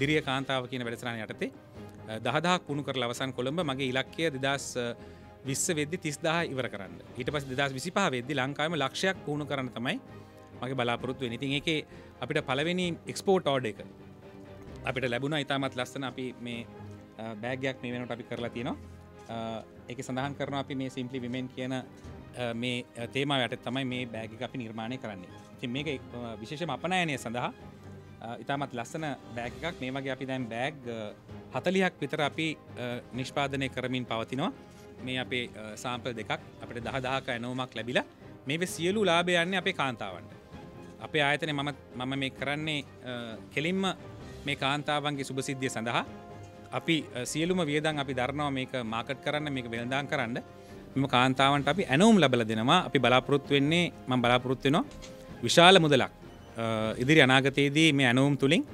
දිරිය කාන්තාව කියන වැඩසරන යටතේ දහදා පුුණු කර ලවසන් කොළඹ මගේ ඉලක්කය දෙදස් විස්ස වෙද්දි තිස්දා ඉවර කරන්න. ඊට පස් දෙදස් විසිපහ වෙද්දි ලංකාම ලක්ෂයක් පුුණු කරන තමයි මගේ බලාපොරොත්තු වෙනඉතින් එක අපිට පලවෙනි එක්ස්පෝට් ඕඩ එක අපිට ලැබුණ. ඉතාමත් ලස්සන අපි මේ බෑගයක් මේ වෙනට අපි කරලා තියෙනවා. එක සඳහන් කරන අපි මේ සිම්පලි විමෙන් කියන මේ තේම යට තමයි මේ බෑග අපි නිර්මාණය කරන්නේ. ති මේක විශේෂම අපනෑනය සඳහා ඉතාමත් ලස්සන බෑග එකක්. මේ වගේ අපි දැන් බෑග් හතලියක් විතර අපි නිෂ්පාදනය කරමින් පවතිනවා. මේ අපේ සාම්පල් දෙකක් අපට දහදාක ඇනෝමක් ලැබිලා මේ සියලු ලාභයන්න අපේ කාන්තාවන්ට. අපේ ආයතන මම මම මේ කරන්නේ කෙලින්ම මේ කාන්තාවන්ගේ සුභසිද්ධිය සඳහා. අපි සියලුම වියදන් අපි දරනවා මේක මාකට් කරන්න මේක වෙළදාන් කරන්න. මෙම කාන්තාවන්ට අපි ඇනවුම් ලබල දෙනවා. අපි බලාපොරොත්තු වෙන්නේ ම බලාපොරොත්වෙනවා විශාල මුදලක්. ඉදිරි අනාගතයේදී මේ ඇනවුම් තුළින්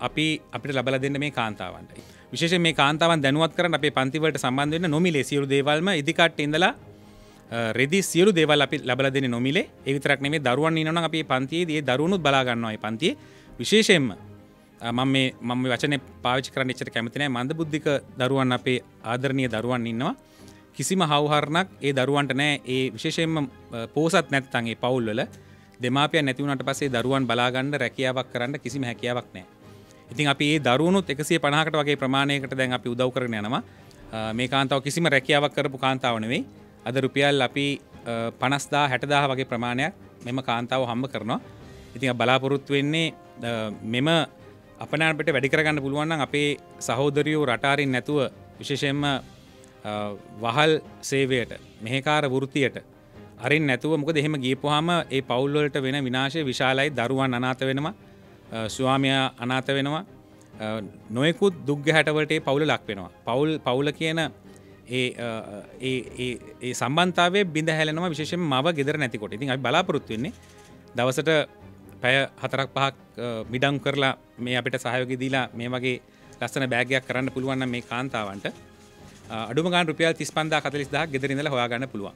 අපි අපිට ලබල දෙන්න මේ කාන්තාවන්ට විශේෂ මේ කාන්තාවන් දැනුවත් කරන අපේ පන්තිවලට සම්බන්ධ නොමිලේ සියලු දේවල්ම ඉදිකට් ඉඳලා රෙදි සියලු දෙවල් අපි ලබල දෙන නොමිලේ. ඒවිතරක් නෙමේ දරුවන් ඉන්නන අපේ පන්තියේදී දරුණුත් බලාගන්නවයි පන්තිය. විශේෂයෙන්ම මම මේ මම වචන පාවිචි කරන්න එච්චට කැමතිනෑ මන්ද බුද්ධික දරුවන් අපේ ආදරණය දරුවන් ඉන්නවා. කිසිම හවහරණක් ඒ දරුවන්ට නෑ. ඒ විශේෂයෙන්ම පෝසත් නැත්තන්ගේ පවුල්වල දෙමාපිය නැතිවුණට පසේ දරුවන් බලාගණ්ඩ රැකියාවක් කරන්න කිසිම හැකියාවක් නෑ ඉතින් අපි ඒ දරුණුත් එකසේ පනාකට වගේ ප්‍රමාණයකට දැන් අපි උදව් කරන යනවා. මේ කාන්තාව කිසිම රැකියාවක් කරපු කාන්තාවනවෙයි අද රුපියල් අපි පනස්දා හැටදාහ වගේ ප්‍රමාණයක් මෙම කාන්තාව හම්බ කරනවා. ඉතින් බලාපොරොත්තු වෙන්නේ මෙම අපනට වැඩිකරගන්න පුළුවන්න අපේ සහෝදරයෝ රටාරින් නැතුව විශේෂයෙන්ම වහල් සේවයට මෙහෙකාර වෘතියට අරින් නැතුව මොක දෙහෙම ගීපුහම ඒ පවුල්වලට වෙන විනාශය විශාලයි දරුවන් අනාත වෙනවා ස්වාමයා අනාත වෙනවා නොයකුත් දුග්ග හැටවලට පවුල ලක් වෙනවා. පවුල් පවුල කියන ඒ සම්බන්තාවේ බිඳ හැලෙනවා විශේෂෙන් මව ගෙදර නැතිකොට ඉතින් බලාපොරොත්තු වෙන්නේ දවසට පැය හතරක් පහක් මිඩං කරලා මේ අපිට සහයෝග දීලා මේ වගේ ලස්සන බෑගයක් කරන්න පුළුවන්න මේ කාන්තාවන්ට අඩුමගන් රුපියල් තිස් පන්දා කතලිස් දහ ගෙදරඳල හොයාගන්න පුළුවන්.